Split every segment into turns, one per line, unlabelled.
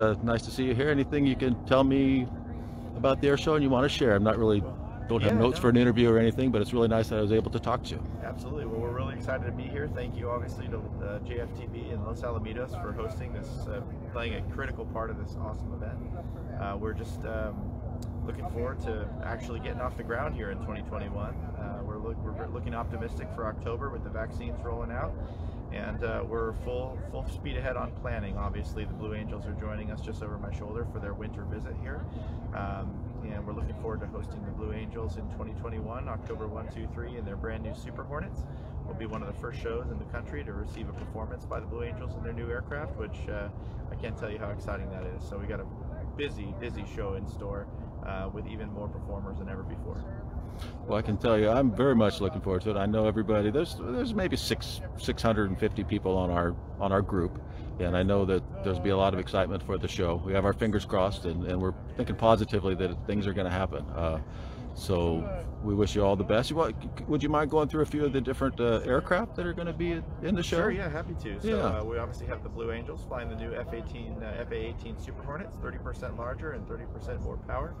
Uh, nice to see you here. Anything you can tell me about the air show and you want to share? I'm not really don't have
Yeah,
notes
no.
for an interview or anything, but it's really nice that I was able to talk to you.
Absolutely. Well, we're really excited to be here. Thank you, obviously, to uh, JFTB and Los Alamitos for hosting this, uh, playing a critical part of this awesome event. Uh, we're just um, looking forward to actually getting off the ground here in 2021. Uh, we're, look, we're looking optimistic for October with the vaccines rolling out. And uh, we're full full speed ahead on planning. Obviously, the Blue Angels are joining us just over my shoulder for their winter visit here. Um, and we're looking forward to hosting the Blue Angels in 2021, October 1, 2, 3, in their brand new Super Hornets. Will be one of the first shows in the country to receive a performance by the Blue Angels in their new aircraft, which uh, I can't tell you how exciting that is. So we got a busy, busy show in store uh, with even more performers than ever before.
Well, I can tell you, I'm very much looking forward to it. I know everybody. There's there's maybe six 650 people on our on our group, and I know that there's be a lot of excitement for the show. We have our fingers crossed, and, and we're thinking positively that things are going to happen. Uh, so we wish you all the best. Would you mind going through a few of the different uh, aircraft that are going to be in the show?
Sure, yeah, happy to. So
Yeah.
uh, we obviously have the Blue Angels flying the new F-18, uh, FA-18 Super Hornets, 30% larger and 30% more power.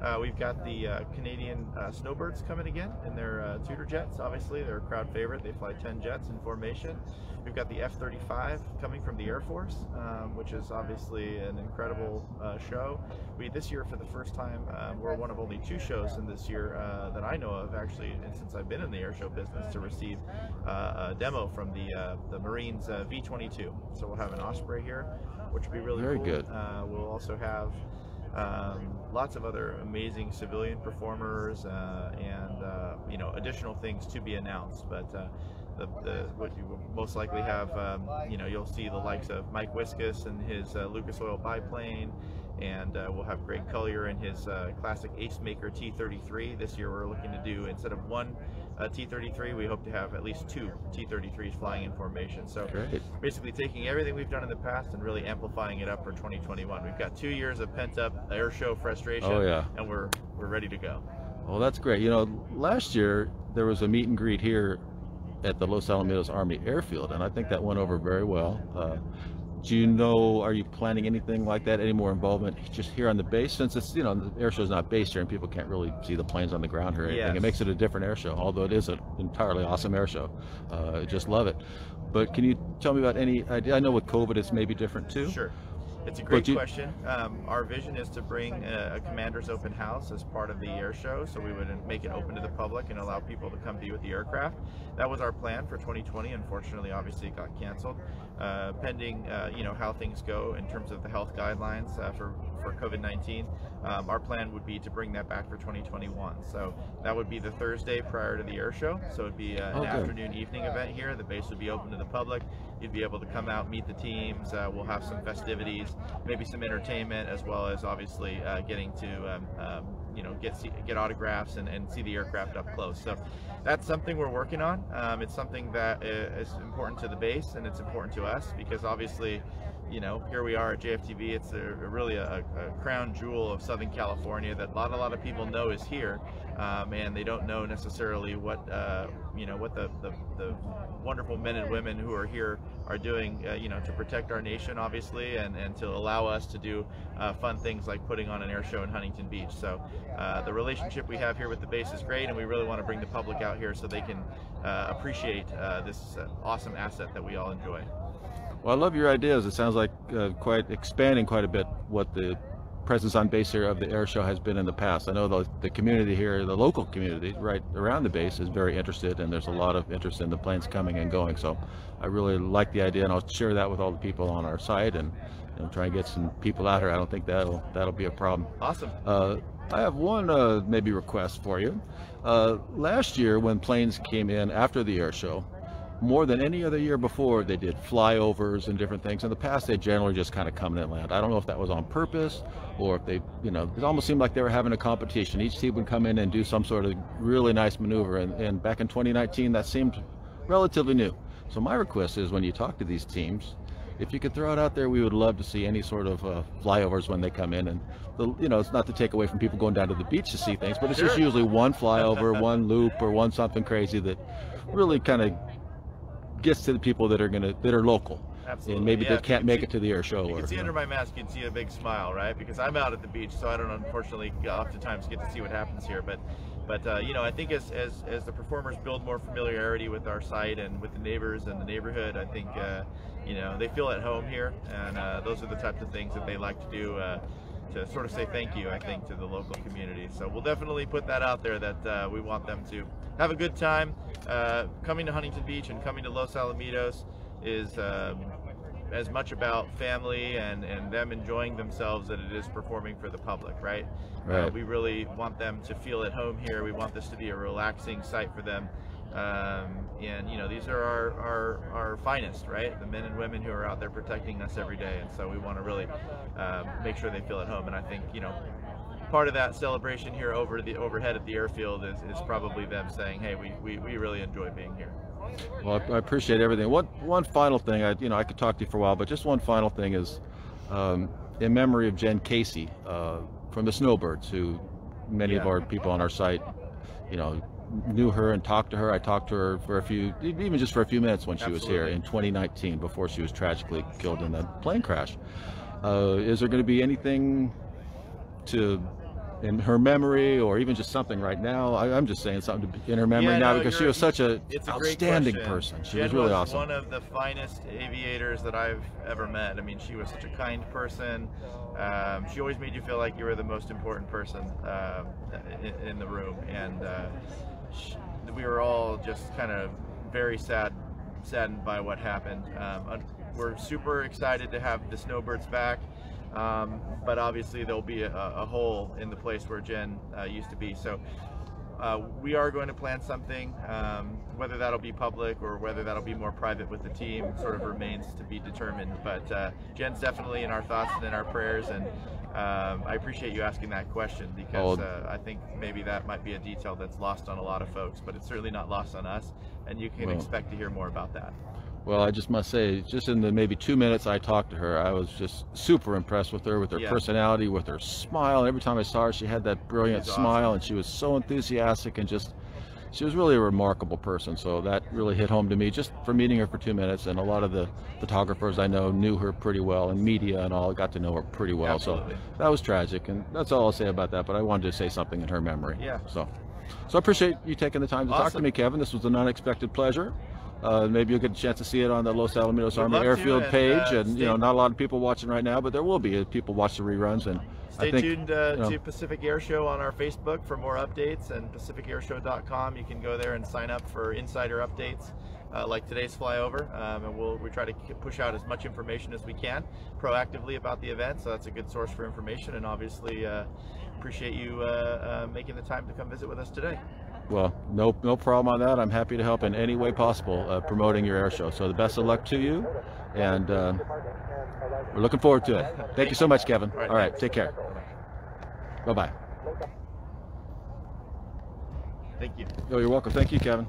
Uh, we've got the uh, Canadian uh, Snowbirds coming again in their uh, Tutor jets. Obviously, they're a crowd favorite. They fly 10 jets in formation. We've got the F-35 coming from the Air Force, um, which is obviously an incredible uh, show. We this year, for the first time, um, we're one of only two shows in this year uh, that I know of, actually, and since I've been in the airshow business, to receive uh, a demo from the uh, the Marines uh, V-22. So we'll have an Osprey here, which will be really
Very
cool.
good.
Uh, we'll also have um, lots of other amazing civilian performers uh, and uh, you know additional things to be announced. But uh, the, the what you will most likely have, um, you know, you'll see the likes of Mike Wiskus and his uh, Lucas Oil biplane. And uh, we'll have Greg Colyer in his uh, classic Ace Maker T33. This year we're looking to do, instead of one uh, T33, we hope to have at least two T33s flying in formation. So
Great.
basically taking everything we've done in the past and really amplifying it up for 2021. We've got two years of pent up air show frustration,
Oh, yeah.
and we're we're ready to go.
Well, that's great. You know, last year there was a meet and greet here at the Los Alamitos Army Airfield, and I think that went over very well. Uh, do you know, are you planning anything like that? Any more involvement just here on the base? Since it's, you know, the air show's not based here and people can't really see the planes on the ground here or anything. It makes it a different air show, although it is an entirely awesome air show. Uh, I just love it. But can you tell me about any idea? I know with COVID it's maybe different too.
Sure. It's a great
you-
question. Um, our vision is to bring a, a commander's open house as part of the air show, so we would make it open to the public and allow people to come view with the aircraft. That was our plan for 2020. Unfortunately, obviously, it got canceled, uh, pending uh, you know how things go in terms of the health guidelines uh, for for COVID-19. Um, our plan would be to bring that back for 2021. So that would be the Thursday prior to the air show. So it'd be uh, an
good.
afternoon evening event here. The base would be open to the public. You'd be able to come out, meet the teams. Uh, we'll have some festivities, maybe some entertainment, as well as obviously uh, getting to um, um, you know get see, get autographs and, and see the aircraft up close. So that's something we're working on. Um, it's something that is important to the base and it's important to us because obviously. You know, here we are at JFTB. It's a, really a, a crown jewel of Southern California that a lot, a lot of people know is here, um, and they don't know necessarily what uh, you know what the, the, the wonderful men and women who are here are doing, uh, you know, to protect our nation, obviously, and, and to allow us to do uh, fun things like putting on an air show in Huntington Beach. So uh, the relationship we have here with the base is great, and we really want to bring the public out here so they can uh, appreciate uh, this awesome asset that we all enjoy.
Well, I love your ideas. It sounds like uh, quite expanding quite a bit what the presence on base here of the air show has been in the past. I know the, the community here, the local community right around the base is very interested and there's a lot of interest in the planes coming and going. So I really like the idea and I'll share that with all the people on our site and you know, try and get some people out here. I don't think that'll, that'll be a problem.
Awesome.
Uh, I have one uh, maybe request for you. Uh, last year, when planes came in after the air show, more than any other year before, they did flyovers and different things. In the past, they generally just kind of come in and land. I don't know if that was on purpose or if they, you know, it almost seemed like they were having a competition. Each team would come in and do some sort of really nice maneuver. And, and back in 2019, that seemed relatively new. So my request is when you talk to these teams, if you could throw it out there, we would love to see any sort of uh, flyovers when they come in. And the, you know, it's not to take away from people going down to the beach to see things, but it's just usually one flyover, one loop, or one something crazy that really kind of gets to the people that are gonna that are local.
Absolutely.
and maybe
Yeah,
they can't
can
make
see-
it to the air show.
You
or,
can see under my mask, you can see a big smile, right? Because I'm out at the beach, so I don't unfortunately oftentimes get to see what happens here. But, but uh, you know, I think as, as as the performers build more familiarity with our site and with the neighbors and the neighborhood, I think uh, you know they feel at home here, and uh, those are the types of things that they like to do. Uh, to sort of say thank you, I think, to the local community. So we'll definitely put that out there that uh, we want them to have a good time. Uh, coming to Huntington Beach and coming to Los Alamitos is um, as much about family and, and them enjoying themselves that it is performing for the public, right? Uh,
Right.
we really want them to feel at home here. We want this to be a relaxing site for them. Um, and you know these are our, our our finest, right? The men and women who are out there protecting us every day, and so we want to really um, make sure they feel at home. And I think you know part of that celebration here over the overhead at the airfield is, is probably them saying, "Hey, we, we, we really enjoy being here."
Well, I I appreciate everything. One one final thing, I you know I could talk to you for a while, but just one final thing is, um, in memory of Jen Casey uh, from the Snowbirds, who many of our people on our site, you know, knew her and talked to her. I talked to her for a few, even just for a few minutes when she was here in 2019 before she was tragically killed in a plane crash. Uh, is there going to be anything to in her memory or even just something right now I, i'm just saying something to in her memory
Yeah,
now
no,
because she was such a
It's a
outstanding person she
Jen
was really awesome
One of the finest aviators that I've ever met. I mean, she was such a kind person. Um, she always made you feel like you were the most important person uh, in, in the room, and uh, we were all just kind of very sad, saddened by what happened. Um, we're super excited to have the Snowbirds back. Um, but obviously there'll be a, a hole in the place where Jen uh, used to be. So uh, we are going to plan something. Um, whether that'll be public or whether that'll be more private with the team sort of remains to be determined. But uh, Jen's definitely in our thoughts and in our prayers. And um, I appreciate you asking that question because
Oh.
uh, I think maybe that might be a detail that's lost on a lot of folks, but it's certainly not lost on us. And you can
Well.
expect to hear more about that.
Well, I just must say, just in the maybe two minutes I talked to her, I was just super impressed with her, with her
Yeah.
personality, with her smile. Every time I saw her, she had that brilliant
She's
smile,
awesome.
and she was so enthusiastic and just, she was really a remarkable person. So that really hit home to me just for meeting her for two minutes. And a lot of the photographers I know knew her pretty well, and media and all got to know her pretty well.
Absolutely.
So that was tragic, and that's all I'll say about that. But I wanted to say something in her memory.
Yeah.
So, so I appreciate you taking the time to talk to me, Kevin. This was an unexpected pleasure. Uh, maybe you'll get a chance to see it on the Los Alamitos Army
love to,
Airfield
and,
page,
uh,
and you know, not a lot of people watching right now, but there will be. uh, People watch the reruns, and
Stay
think
tuned uh,
you know,
to Pacific Air Show on our Facebook for more updates and pacificairshow.com. You can go there and sign up for insider updates uh, like today's flyover. Um, and we'll we try to push out as much information as we can proactively about the event. So that's a good source for information. And obviously, uh, appreciate you uh, uh, making the time to come visit with us today.
Well, no, no problem on that. I'm happy to help in any way possible uh, promoting your air show. So the best of luck to you, and uh, we're looking forward to it. Thank you so much, Kevin.
All right,
All right, take care. Bye bye.
Thank you.
Oh, you're welcome. Thank you, Kevin.